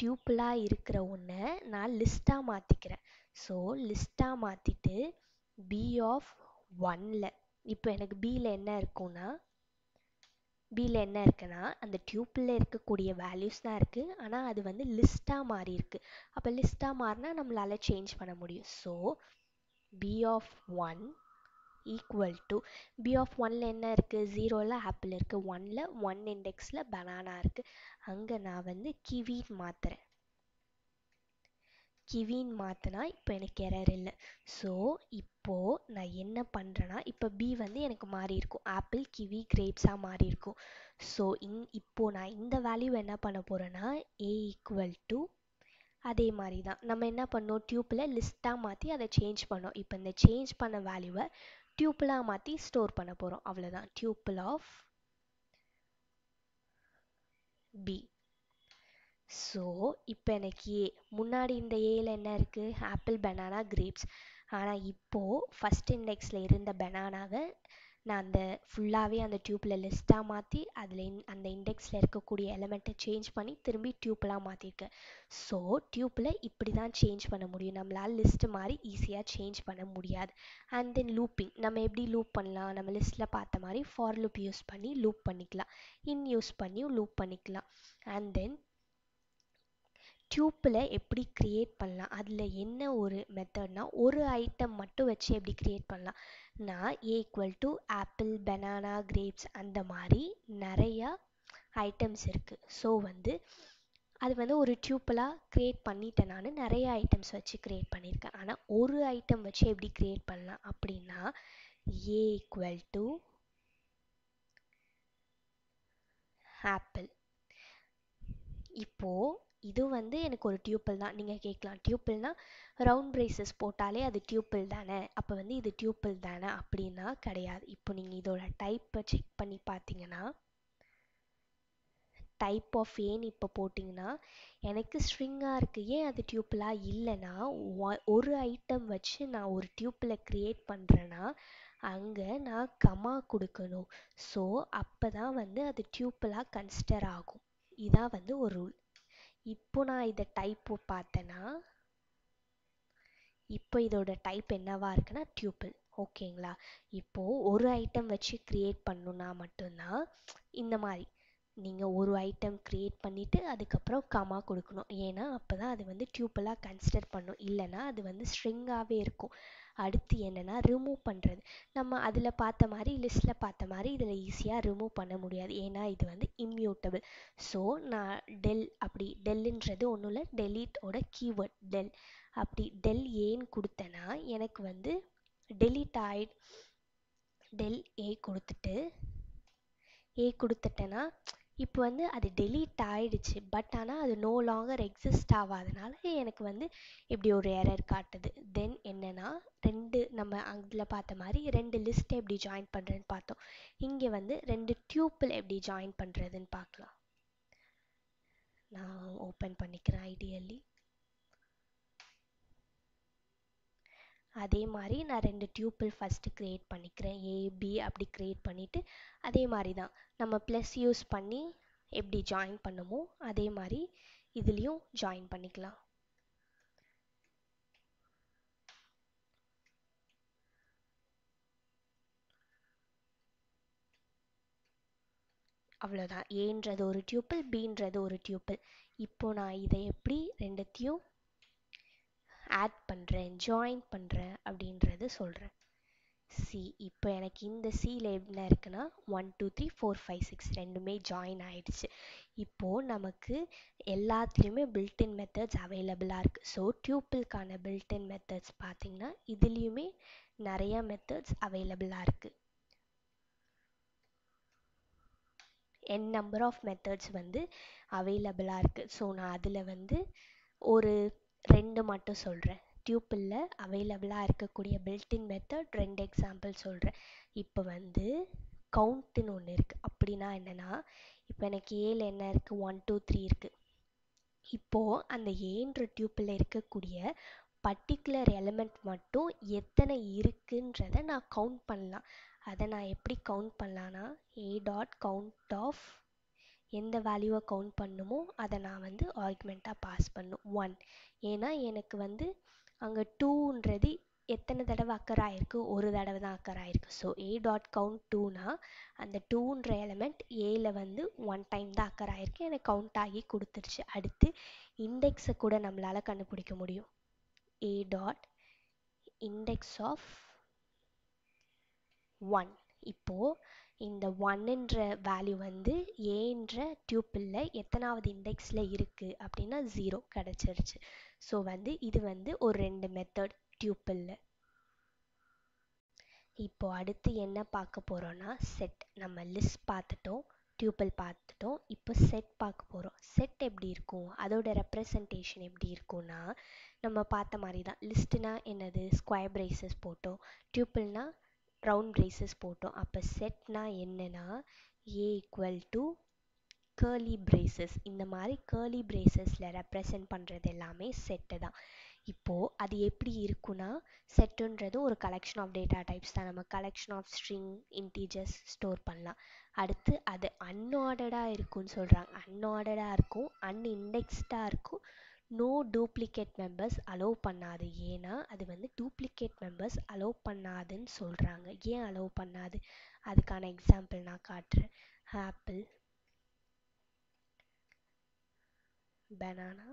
Speaker 1: டியூப்பிளாக இருக்கிற ஒன்றை நான் லிஸ்ட்டாக மாற்றிக்கிறேன் ஸோ லிஸ்ட்டாக மாற்றிட்டு பி ஆஃப் ஒன்னில் இப்போ எனக்கு பியில் என்ன இருக்கும்னா பியில் என்ன இருக்குன்னா அந்த டியூப்பில் இருக்கக்கூடிய வேல்யூஸ் தான் இருக்குது ஆனால் அது வந்து லிஸ்ட்டாக மாறி இருக்கு. அப்போ லிஸ்ட்டாக மாறினா நம்மளால் சேஞ்ச் பண்ண முடியும். So b of one equal to b of ஒனில் என்ன இருக்குது ஜீரோவில் ஆப்பிள் இருக்குது ஒனில் ஒன் இண்டெக்ஸில் பனானா இருக்குது அங்கே நான் வந்து கிவின்னு மாற்றுறேன் கிவின்னு மாற்றினா இப்போ எனக்கு எரர் இல்லை. ஸோ இப்போது நான் என்ன பண்ணுறேன்னா இப்போ பி வந்து எனக்கு மாறி இருக்கும் ஆப்பிள் கிவி கிரேப்ஸாக மாறி இருக்கும் ஸோ இன் இப்போது நான் இந்த வேல்யூ என்ன பண்ண போகிறேன்னா ஏ ஈக்குவல் டு அதே மாதிரி தான் நம்ம என்ன பண்ணோம்? டியூப்பில் லிஸ்ட்டாக மாற்றி அதை சேஞ்ச் பண்ணோம். இப்போ இந்த சேஞ்ச் பண்ண வேல்யூவை டியூப்பிளாக மாற்றி ஸ்டோர் பண்ண போகிறோம் அவ்வளோதான் டியூப்பிள் ஆஃப் பி ஸோ இப்போ எனக்கு ஏ முன்னாடி இந்த ஏல என்ன இருக்குது ஆப்பிள் பனானா கிரேப்ஸ் ஆனால் இப்போது ஃபஸ்ட் இண்டெக்ஸில் இருந்த பனானாவை நான் அந்த ஃபுல்லாகவே அந்த டியூப்பில் லிஸ்ட்டாக மாற்றி அதில் இன் அந்த இண்டெக்ஸில் இருக்கக்கூடிய எலமெண்ட்டை சேஞ்ச் பண்ணி திரும்பி டியூப்பெலாம் மாற்றிருக்கேன் ஸோ டியூப்பில் இப்படி தான் சேஞ்ச் பண்ண முடியும். நம்மளால் லிஸ்ட்டு மாதிரி ஈஸியாக சேஞ்ச் பண்ண முடியாது. அண்ட் தென் லூப்பிங் நம்ம எப்படி லூப் பண்ணலாம்? நம்ம லிஸ்ட்டில் பார்த்த மாதிரி ஃபார் லூப் யூஸ் பண்ணி லூப் பண்ணிக்கலாம். இன் யூஸ் பண்ணியும் லூப் பண்ணிக்கலாம். அண்ட் தென் டியூப்பில் எப்படி க்ரியேட் பண்ணலாம்? அதில் என்ன ஒரு மெத்தட்னா ஒரு ஐட்டம் மட்டும் வச்சு எப்படி க்ரியேட் பண்ணலாம்? நான் a equal to apple banana grapes அந்த மாதிரி நிறையா ஐட்டம்ஸ் இருக்குது ஸோ வந்து அது வந்து ஒரு டியூப்பலாக க்ரியேட் பண்ணிட்டேன் நான். நிறைய ஐட்டம்ஸ் வச்சு க்ரியேட் பண்ணியிருக்கேன் ஆனால் ஒரு ஐட்டம் வச்சு எப்படி க்ரியேட் பண்ணலாம் அப்படின்னா ஏ ஈக்குவல் டு ஆப்பிள் இப்போது இது வந்து எனக்கு ஒரு டியூப்பிள் தான். நீங்கள் கேட்கலாம். டியூப்பிள்னா ரவுண்ட் பிரேசஸ் போட்டாலே அது டியூப்பிள் தானே? அப்போ வந்து இது டியூப்பிள் தானே? அப்படின்னா கிடையாது. இப்போ நீங்கள் இதோட டைப்பை செக் பண்ணி பார்த்தீங்கன்னா டைப் ஆஃப் ஏன் இப்போ போட்டிங்கன்னா எனக்கு ஸ்ட்ரிங்காக இருக்குது ஏன் அது டியூப்பிளாக இல்லைன்னா ஒரு ஐட்டம் வச்சு நான் ஒரு டியூப்பில் க்ரியேட் பண்ணுறேன்னா அங்கே நான் கமா கொடுக்கணும். ஸோ அப்போ தான் வந்து அது டியூப்பிளாக கன்சிடர் ஆகும். இதான் வந்து ஒரு ரூல் இப்போ நான் இதை டைப்பு பார்த்தேன்னா இப்போ இதோட டைப் என்னவா இருக்குன்னா டியூபிள் ஓகேங்களா இப்போது ஒரு ஐட்டம் வச்சு க்ரியேட் பண்ணணுன்னா மட்டும்தான் இந்த மாதிரி நீங்கள் ஒரு ஐட்டம் க்ரியேட் பண்ணிவிட்டு அதுக்கப்புறம் கமா கொடுக்கணும். ஏன்னா அப்போ தான் அது வந்து டியூப்பிளாக கன்சிடர் பண்ணும். இல்லைன்னா அது வந்து ஸ்ட்ரிங்காகவே இருக்கும். அடுத்து என்னென்னா ரிமூவ் பண்ணுறது நம்ம அதில் பார்த்த மாதிரி லிஸ்ட்டில் பார்த்த மாதிரி இதில் ஈஸியாக ரிமூவ் பண்ண முடியாது. ஏன்னா இது வந்து இம்யூட்டபிள் ஸோ நான் டெல் அப்படி டெல்லுன்றது ஒன்றும் இல்லை. டெலீட்டோட கீவேர்ட் டெல் அப்படி டெல் ஏன்னு கொடுத்தேன்னா எனக்கு வந்து டெலீட் ஆயி டெல் ஏ கொடுத்துட்டு ஏ கொடுத்துட்டேன்னா இப்போ வந்து அது டெலீட் ஆயிடுச்சு. பட் ஆனால் அது நோ லாங்கர் எக்ஸிஸ்ட் ஆகாதனால எனக்கு வந்து இப்படி ஒரு எரர் காட்டுது. தென் என்னென்னா ரெண்டு நம்ம அதில் பார்த்த மாதிரி ரெண்டு லிஸ்ட்டை எப்படி ஜாயின் பண்ணுறதுன்னு பார்த்தோம். இங்கே வந்து ரெண்டு டியூப்பிள் எப்படி ஜாயின் பண்ணுறதுன்னு பார்க்கலாம். நான் ஓப்பன் பண்ணிக்கிறேன் ஐடியலி அதே மாதிரி நான் ரெண்டு டியூப்பிள் ஃபஸ்ட்டு க்ரியேட் பண்ணிக்கிறேன். ஏபி அப்படி க்ரியேட் பண்ணிவிட்டு அதே மாதிரி தான். நம்ம ப்ளஸ் யூஸ் பண்ணி எப்படி ஜாயின் பண்ணுமோ அதே மாதிரி இதுலேயும் ஜாயின் பண்ணிக்கலாம். அவ்வளோதான் ஏன்றது ஒரு டியூப்பிள் பீன்றது ஒரு டியூப்பிள் இப்போ நான் இதை எப்படி ரெண்டுத்தையும் ஆட் பண்ணுறேன் ஜாயின் பண்ணுறேன் அப்படின்றது சொல்கிறேன் சி இப்போ எனக்கு இந்த சியில் என்ன இருக்குன்னா one two three four five six ரெண்டுமே ஜாயின் ஆகிடுச்சு இப்போது நமக்கு எல்லாத்துலேயுமே பில்டின் மெத்தட்ஸ் அவைலபிளாக இருக்குது ஸோ டியூப்பிள்கான பில்டின் மெத்தட்ஸ் பார்த்திங்கன்னா இதுலேயுமே நிறையா மெத்தட்ஸ் அவைலபிளாக இருக்குது என் நம்பர் ஆஃப் மெத்தட்ஸ் வந்து அவைலபிளாக இருக்குது ஸோ நான் அதில் வந்து ஒரு ரெண்டு மட்டும் சொல்கிறேன் டியூப்பிளில் அவைலபிளாக இருக்கக்கூடிய பில்டின் மெத்தட் ரெண்டு எக்ஸாம்பிள் சொல்கிறேன் இப்போ வந்து கவுண்ட்டுன்னு ஒன்று இருக்குது அப்படின்னா என்னென்னா இப்போ எனக்கு ஏழு என்ன இருக்குது ஒன் டூ த்ரீ இருக்குது இப்போது அந்த ஏன்ற டியூப்பில் இருக்கக்கூடிய பர்டிகுலர் எலிமெண்ட் மட்டும் எத்தனை இருக்குன்றத நான் கவுண்ட் பண்ணலாம். அதை நான் எப்படி கவுண்ட் பண்ணலான்னா ஏ டாட் கவுண்ட் ஆஃப் எந்த வேல்யூவை கவுண்ட் பண்ணுமோ அதை நான் வந்து ஆர்குமெண்ட்டாக பாஸ் பண்ணும். ஒன் ஏன்னா எனக்கு வந்து அங்கே டூன்றது எத்தனை தடவை அக்கர் ஆயிருக்கு? ஒரு தடவை தான் அக்கர் ஆயிருக்கு. ஸோ ஏ டாட் கவுண்ட் டூனா அந்த டூன்ற எலமெண்ட் ஏல வந்து ஒன் டைம் தான் அக்கர் ஆயிருக்கு. எனக்கு கவுண்ட் ஆகி கொடுத்துருச்சு. அடுத்து இண்டெக்ஸை கூட நம்மளால் கண்டுபிடிக்க முடியும். A dot index of one இப்போது இந்த ஒன்னுன்ற வேல்யூ வந்து ஏன்ற டியூப்பிளில் எத்தனாவது இண்டெக்ஸில் இருக்குது அப்படின்னா ஜீரோ கிடச்சிருச்சு. ஸோ வந்து இது வந்து ஒரு ரெண்டு மெத்தட் டியூப்பிளில் இப்போ அடுத்து என்ன பார்க்க போகிறோன்னா செட் நம்ம லிஸ்ட் பார்த்துட்டோம் டியூப்பிள் பார்த்துட்டோம். இப்போ செட் பார்க்க போகிறோம் செட் எப்படி இருக்கும்? அதோட ரெப்ரசன்டேஷன் எப்படி இருக்கும்னா நம்ம பார்த்த மாதிரி தான். லிஸ்ட்டுனா என்னது? ஸ்கொயர் பிரேசஸ் போட்டோம். டியூப்பிள்னா ரவுண்ட் பிரேசஸ் போட்டோம். அப்போ செட்னா என்னன்னா a equal to curly braces இந்த மாதிரி கேர்லி பிரேசஸில் ரெப்ரசன்ட் பண்ணுறது எல்லாமே செட்டு தான். இப்போது அது எப்படி இருக்குன்னா செட்டுன்றது ஒரு கலெக்ஷன் ஆஃப் டேட்டா டைப்ஸ் தான். நம்ம collection of string integers store பண்ணலாம். அடுத்து அது அன்ஆர்டர்டாக இருக்கும்னு சொல்கிறாங்க அன்ஆர்டர்டாக இருக்கும் அன்இண்டெக்ஸ்டாக இருக்கும். நோ டூப்ளிகேட் மெம்பர்ஸ் அலோவ் பண்ணாது. ஏன்னா அது வந்து டூப்ளிகேட் மெம்பர்ஸ் அலோவ் பண்ணாதுன்னு சொல்கிறாங்க ஏன் அலோவ் பண்ணாது? அதுக்கான எக்ஸாம்பிள் நான் காட்டுறேன். ஆப்பிள் பனானா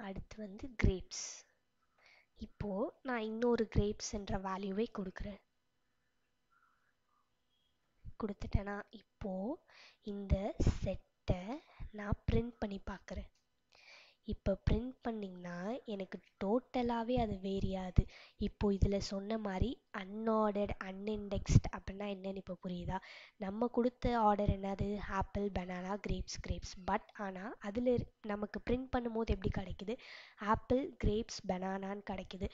Speaker 1: அடுத்து வந்து கிரேப்ஸ் இப்போது நான் இன்னொரு கிரேப்ஸ்ன்ற வேல்யூவே கொடுக்குறேன். கொடுத்துட்டேன்னா இப்போது இந்த செட்டை நான் பிரிண்ட் பண்ணி பார்க்குறேன் இப்போ பிரிண்ட் பண்ணிங்கன்னா எனக்கு டோட்டலாகவே அது வேரியாது. இப்போ இதில் சொன்ன மாதிரி அன்ஆர்டர்ட் அன்இண்டெக்ஸ்ட் அப்படின்னா என்னன்னு இப்போ புரியுதா? நம்ம கொடுத்த ஆர்டர் என்னது? Apple banana grapes grapes but ஆனால் அதில் நமக்கு பிரிண்ட் பண்ணும்போது எப்படி கிடைக்குது? ஆப்பிள் கிரேப்ஸ் பனானான்னு கிடைக்குது.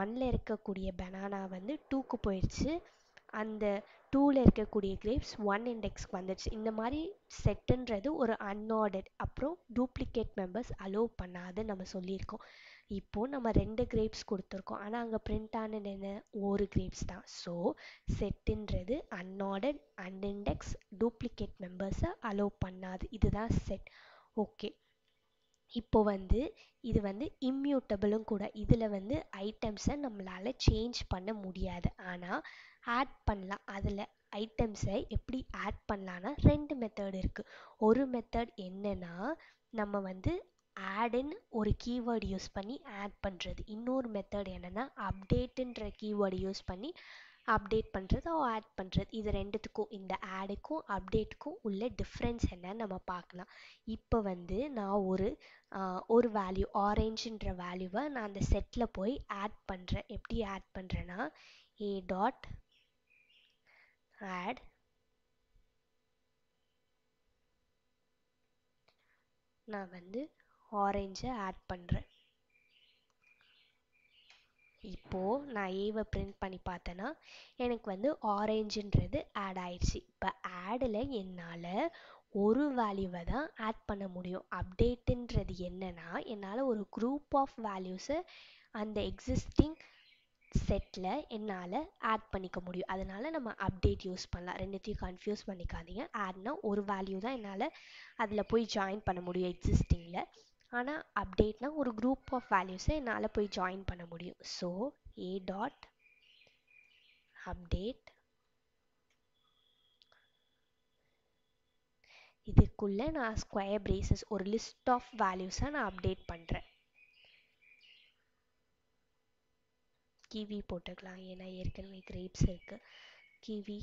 Speaker 1: ஒன்னில் இருக்கக்கூடிய பனானா வந்து டூக்கு போயிடுச்சு. அந்த டூவில் இருக்கக்கூடிய கிரேப்ஸ் ஒன் இண்டெக்ஸ்க்கு வந்துடுச்சு இந்த மாதிரி செட்டுன்றது ஒரு அன்ஆர்டர்ட் அப்புறம் டூப்ளிகேட் மெம்பர்ஸ் அலோவ் பண்ணாது நம்ம சொல்லியிருக்கோம். இப்போது நம்ம ரெண்டு கிரேப்ஸ் கொடுத்துருக்கோம். ஆனால் அங்கே பிரிண்ட் ஆனது என்ன? ஒரு கிரேப்ஸ் தான். ஸோ செட்டுன்றது அன்ஆர்டர்ட் அன்இண்டெக்ஸ் டூப்ளிகேட் மெம்பர்ஸை அலோவ் பண்ணாது. இதுதான் செட் ஓகே இப்போ வந்து இது வந்து இம்யூட்டபிளும் கூட. இதில் வந்து ஐட்டம்ஸை நம்மளால் சேஞ்ச் பண்ண முடியாது. ஆனால் ஆட் பண்ணலாம். அதில் ஐட்டம்ஸை எப்படி ஆட் பண்ணலான்னா ரெண்டு மெத்தட் இருக்குது ஒரு மெத்தட் என்னென்னா நம்ம வந்து ஆடுன்னு ஒரு கீவேர்டு யூஸ் பண்ணி ஆட் பண்ணுறது இன்னொரு மெத்தட் என்னென்னா அப்டேட்டுன்ற கீவேர்டு யூஸ் பண்ணி அப்டேட் பண்ணுறது ஆட் பண்ணுறது இது ரெண்டுத்துக்கும் இந்த ஆடுக்கும் அப்டேட்டுக்கும் உள்ள டிஃப்ரென்ஸ் என்னன்னு நம்ம பார்க்கலாம். இப்போ வந்து நான் ஒரு ஒரு வேல்யூ ஆரேஞ்சுன்ற வேல்யூவை நான் அந்த செட்டில் போய் ஆட் பண்ணுறேன் எப்படி ஆட் பண்ணுறேன்னா ஏ டாட் ஆட் நான் வந்து ஆரேஞ்சை ஆட் பண்ணுறேன் இப்போது நான் ஏவை பிரிண்ட் பண்ணி பார்த்தேன்னா எனக்கு வந்து ஆரேஞ்சுன்றது ஆட் ஆயிடுச்சு. இப்போ ஆடில் என்னால் ஒரு வேல்யூவை தான் ஆட் பண்ண முடியும். அப்டேட்டுன்றது என்னென்னா என்னால் ஒரு குரூப் ஆஃப் வேல்யூஸை அந்த எக்ஸிஸ்டிங் செட்டில் என்னால் ஆட் பண்ணிக்க முடியும். அதனால் நம்ம அப்டேட் யூஸ் பண்ணலாம். ரெண்டுத்தையும் கன்ஃபியூஸ் பண்ணிக்காதீங்க. ஆட்னா ஒரு வேல்யூ தான் என்னால் அதில் போய் ஜாயின் பண்ண முடியும் எக்ஸிஸ்டிங்கில் ஆனால் அப்டேட்னா ஒரு குரூப் ஆஃப் வேல்யூஸை என்னால் போய் ஜாயின் பண்ண முடியும். ஸோ ஏ டாட் அப்டேட் இதுக்குள்ளே நான் ஸ்கொயர் பிரேசஸ் ஒரு லிஸ்ட் ஆஃப் வேல்யூஸை நான் அப்டேட் பண்ணுறேன் கிவி போட்டுக்கலாம். ஏன்னா ஏற்கனவே கிரேப்ஸ் இருக்குது கிவி.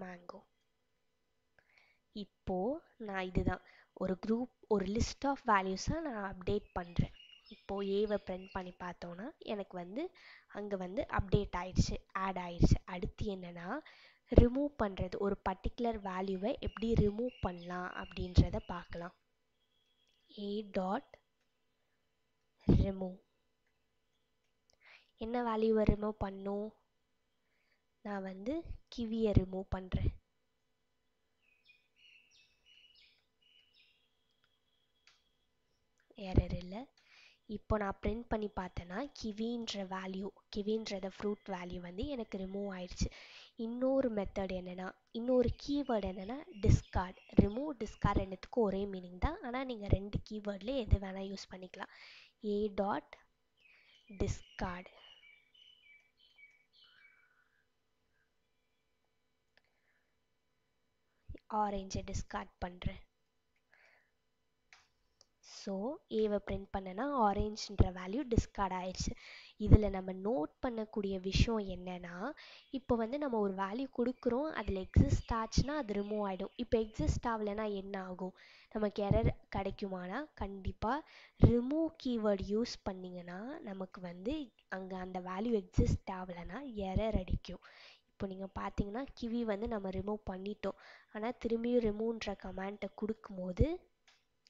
Speaker 1: மேங்கோ இப்போது நான் இதுதான். ஒரு குரூப் ஒரு லிஸ்ட் ஆஃப் வேல்யூஸை நான் அப்டேட் பண்ணுறேன் இப்போது ஏவை பிரிண்ட் பண்ணி பார்த்தோன்னா எனக்கு வந்து அங்கே வந்து அப்டேட் ஆயிடுச்சு ஆட் ஆயிடுச்சு. அடுத்து என்னென்னா ரிமூவ் பண்ணுறது ஒரு பர்டிகுலர் வேல்யூவை எப்படி ரிமூவ் பண்ணலாம் அப்படின்றத பார்க்கலாம். A டாட் ரிமூவ் என்ன வேல்யூவை ரிமூவ் பண்ணும்? நான் வந்து கிவியை ரிமூவ் பண்ணுறேன் எரர் இல்லை. இப்போ நான் பிரிண்ட் பண்ணி பார்த்தேன்னா கிவின்ற வேல்யூ கிவின்றத ஃப்ரூட் வேல்யூ வந்து எனக்கு ரிமூவ் ஆயிடுச்சு. இன்னொரு மெத்தட் என்னென்னா இன்னொரு கீவேர்டு என்னென்னா டிஸ்கார்ட் ரிமூவ் டிஸ்கார்ட் ரெண்டுத்துக்கும் ஒரே மீனிங் தான். ஆனால் நீங்கள் ரெண்டு கீவேர்ட்லேயே எது வேணால் யூஸ் பண்ணிக்கலாம். ஏ டாட் டிஸ்கார்டு ஆரஞ்சை டிஸ்கார்ட் பண்ணுறேன் ஸோ ஏவை பிரிண்ட் பண்ணனா ஆரஞ்சுன்ற வேல்யூ டிஸ்கார்ட் ஆயிடுச்சு. இதில் நம்ம நோட் பண்ணக்கூடிய விஷயம் என்னென்னா இப்போ வந்து நம்ம ஒரு வேல்யூ கொடுக்குறோம் அதில் எக்ஸிஸ்ட் ஆச்சுன்னா அது ரிமூவ் ஆகிடும் இப்போ எக்ஸிஸ்ட் ஆகலைன்னா என்ன ஆகும்? நமக்கு எரர் கிடைக்குமானா கண்டிப்பாக ரிமூவ் கீவேர்டு யூஸ் பண்ணிங்கன்னா நமக்கு வந்து அங்கே அந்த வேல்யூ எக்ஸிஸ்ட் ஆகலைன்னா எரர் அடிக்கும். இப்போ நீங்கள் பார்த்தீங்கன்னா கிவி வந்து நம்ம ரிமூவ் பண்ணிட்டோம். ஆனால் திரும்பியும் ரிமூவ்ன்ற கமெண்ட்டை கொடுக்கும்போது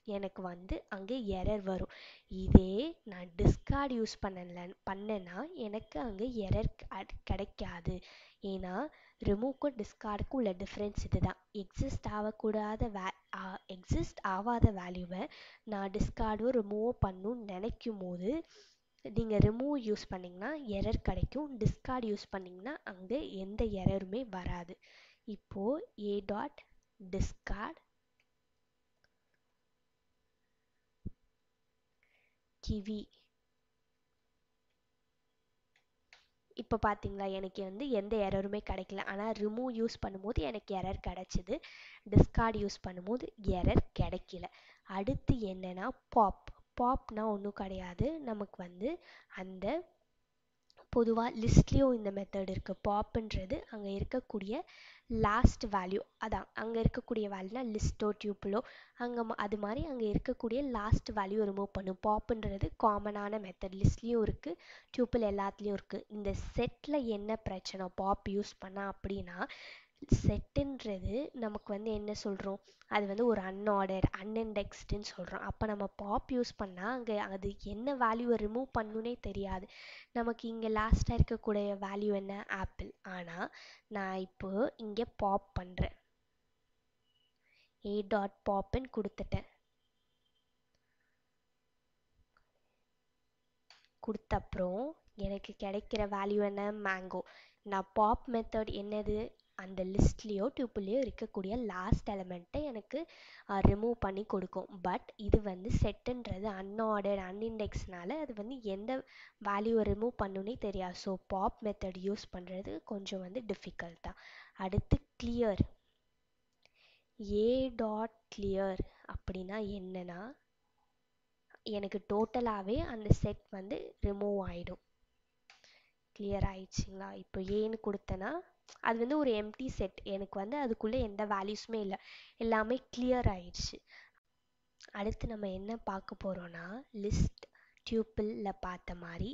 Speaker 1: எனக்கு வந்து அங்கே எரர் வரும். இதே நான் டிஸ்கார்ட் யூஸ் பண்ணல பண்ணேன்னா எனக்கு அங்கே எரர் கிடைக்காது. ஏன்னா ரிமூவ்க்கும் டிஸ்கார்டுக்கும் உள்ள டிஃப்ரென்ஸ் இதுதான். எக்ஸிஸ்ட் ஆகக்கூடாத வே எக்ஸிஸ்ட் ஆகாத வேல்யூவை நான் டிஸ்கார்டோ ரிமூவோ பண்ணணும்னு நினைக்கும் போது நீங்கள் ரிமூவ் யூஸ் பண்ணிங்கன்னா எரர் கிடைக்கும். டிஸ்கார்ட் யூஸ் பண்ணிங்கன்னா அங்கே எந்த எரருமே வராது. இப்போது ஏ டாட் டிஸ்கார்ட் கிவி இப்போ பார்த்தீங்களா எனக்கு வந்து எந்த எரருமே கிடைக்கல. ஆனால் ரிமூவ் யூஸ் பண்ணும்போது எனக்கு எரர் கிடச்சிது. டிஸ்கார்ட் யூஸ் பண்ணும்போது எரர் கிடைக்கல. அடுத்து என்னென்னா பாப் பாப்னால் ஒன்றும் கிடையாது. நமக்கு வந்து அந்த பொதுவாக லிஸ்ட்லேயும் இந்த மெத்தட் இருக்குது பாப்புன்றது அங்கே இருக்கக்கூடிய லாஸ்ட் வேல்யூ அதான் அங்கே இருக்கக்கூடிய வேல்யூனா லிஸ்ட்டோ டியூப்பிளோ அங்கே அது மாதிரி அங்கே இருக்கக்கூடிய லாஸ்ட் வேல்யூ ரிமூவ் பண்ணும். பாப்புன்றது காமனான மெத்தட் லிஸ்ட்லேயும் இருக்குது டியூப்பிள் எல்லாத்துலேயும் இருக்குது இந்த செட்டில் என்ன பிரச்சனை? பாப் யூஸ் பண்ணால் அப்படின்னா செட்டுன்றது நமக்கு வந்து என்ன சொல்கிறோம் அது வந்து ஒரு அன்ஆர்டர் அன்இண்டெக்ஸ்டுன்னு சொல்கிறோம் அப்போ நம்ம பாப் யூஸ் பண்ணால் அங்கே அது என்ன வேல்யூவை ரிமூவ் பண்ணுன்னே தெரியாது. நமக்கு இங்கே லாஸ்ட்டாக இருக்கக்கூடிய வேல்யூ என்ன? ஆப்பிள் ஆனால் நான் இப்போ இங்கே பாப் பண்ணுறேன் ஏ டாட் பாப்புன்னு கொடுத்துட்டேன். கொடுத்த அப்புறம் எனக்கு கிடைக்கிற வேல்யூ என்ன? மேங்கோ நான் பாப் மெத்தட் என்னது? அந்த லிஸ்ட்லேயோ டியூப்புலேயோ இருக்கக்கூடிய லாஸ்ட் எலமெண்ட்டை எனக்கு ரிமூவ் பண்ணி கொடுக்கும். பட் இது வந்து செட்டுன்றது அன்ஆர்டர் அன்இண்டெக்ஸ்னால அது வந்து எந்த வேல்யூவை ரிமூவ் பண்ணுன்னே தெரியாது. ஸோ பாப் மெத்தட் யூஸ் பண்ணுறது கொஞ்சம் வந்து டிஃபிகல்ட் தான். அடுத்து கிளியர் ஏ டாட் கிளியர் அப்படின்னா என்னன்னா எனக்கு டோட்டலாகவே அந்த செட் வந்து ரிமூவ் ஆகிடும் கிளியர் ஆயிடுச்சுங்களா? இப்போ ஏன்னு கொடுத்தேன்னா அது வந்து ஒரு எம்டி செட் எனக்கு வந்து அதுக்குள்ளே எந்த வேல்யூஸுமே இல்லை. எல்லாமே கிளியர் ஆயிடுச்சு. அடுத்து நம்ம என்ன பார்க்க போகிறோன்னா லிஸ்ட் டியூப்பிளில் பார்த்த மாதிரி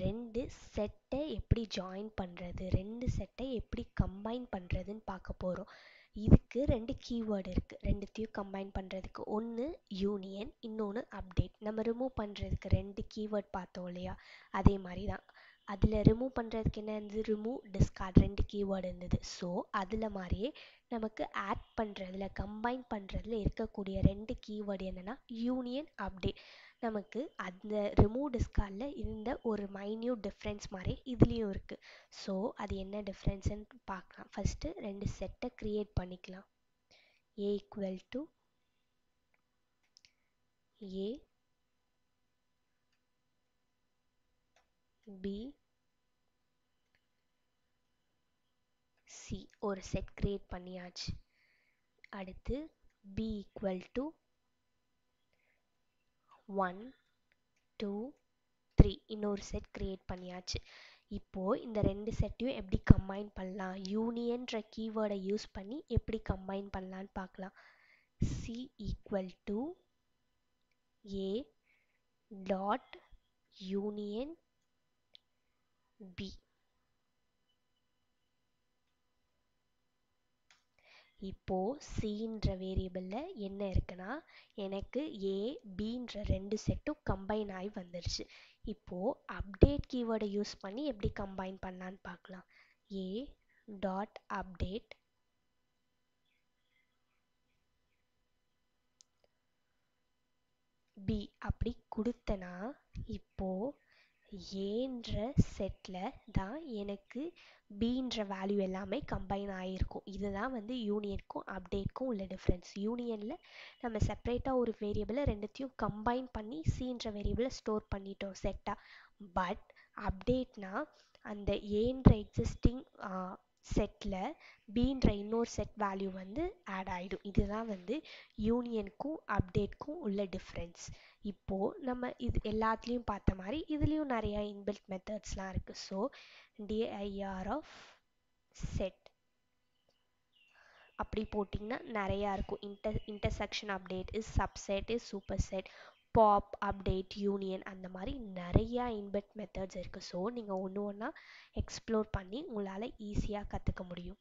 Speaker 1: ரெண்டு செட்டை எப்படி ஜாயின் பண்ணுறது ரெண்டு செட்டை எப்படி கம்பைன் பண்ணுறதுன்னு பார்க்க போகிறோம் இதுக்கு ரெண்டு கீவேர்டு இருக்குது ரெண்டுத்தையும் கம்பைன் பண்ணுறதுக்கு ஒன்று யூனியன் இன்னொன்று அப்டேட் நம்ம ரிமூவ் பண்ணுறதுக்கு ரெண்டு கீவேர்ட் பார்த்தோம் இல்லையா? அதே மாதிரி தான். அதில் ரிமூவ் பண்ணுறதுக்கு என்ன இருந்தது? ரிமூவ் டிஸ்கார்ட் ரெண்டு கீவேர்டு இருந்தது. ஸோ அதில் மாதிரியே நமக்கு ஆட் பண்ணுறதுல கம்பைன் பண்ணுறதுல இருக்கக்கூடிய ரெண்டு கீவேர்டு என்னென்னா யூனியன் அப்டேட் நமக்கு அந்த ரிமூவ் டிஸ்கார்டில் இருந்த ஒரு மைன்யூட் டிஃப்ரென்ஸ் மாதிரி இதுலேயும் இருக்குது ஸோ அது என்ன டிஃப்ரென்ஸ்ன்னு பார்க்கலாம். ஃபஸ்ட்டு ரெண்டு செட்டை க்ரியேட் பண்ணிக்கலாம். A equal to a b c ஒரு செட் க்ரியேட் பண்ணியாச்சு. அடுத்து b equal to one two three இன்னொரு செட் க்ரியேட் பண்ணியாச்சு. இப்போது இந்த ரெண்டு செட்டையும் எப்படி கம்பைன் பண்ணலாம்? யூனியன்ற கீவேர்டை யூஸ் பண்ணி எப்படி கம்பைன் பண்ணலான்னு பார்க்கலாம். C equal to a dot union b இப்போது சின்ற வேரியபிளில் என்ன இருக்குன்னா எனக்கு ஏ பின்ற ரெண்டு செட்டும் கம்பைன் ஆகி வந்துருச்சு. இப்போது அப்டேட் கீவேர்டை யூஸ் பண்ணி எப்படி கம்பைன் பண்ணலான்னு பார்க்கலாம். ஏ டாட் அப்டேட் பி அப்படி கொடுத்தனா இப்போ ஏன்ற செட்டில் தான் எனக்கு பீன்ற வேல்யூ எல்லாமே கம்பைன் ஆகிருக்கும் இதுதான் வந்து யூனியனுக்கும் அப்டேட்க்கும் உள்ள டிஃப்ரென்ஸ் யூனியனில் நம்ம செப்பரேட்டாக ஒரு வேரியபிளை ரெண்டுத்தையும் கம்பைன் பண்ணி சீன்ற வேரியபிளை ஸ்டோர் பண்ணிட்டோம் செட்டாக பட் அப்டேட்னா அந்த ஏன்ற எக்ஸிஸ்டிங் செட்டில் பீன்ற இன்னொரு செட் வேல்யூ வந்து ஆட் ஆகிடும் இதுதான் வந்து யூனியனுக்கும் அப்டேட்க்கும் உள்ள டிஃப்ரென்ஸ் இப்போது நம்ம இது எல்லாத்துலேயும் பார்த்த மாதிரி இதுலேயும் நிறையா இன்பில்ட் மெத்தட்ஸ்லாம் இருக்குது ஸோ டிஐஆர் ஆஃப் செட் அப்படி போட்டிங்கன்னா நிறையா இருக்கும். Inter intersection update is subset is super set pop update union அந்த மாதிரி நிறையா இன்பெட் மெத்தட்ஸ் இருக்குது ஸோ நீங்கள் ஒன்று ஒன்றா எக்ஸ்ப்ளோர் பண்ணி உங்களால் ஈஸியாக கற்றுக்க முடியும்.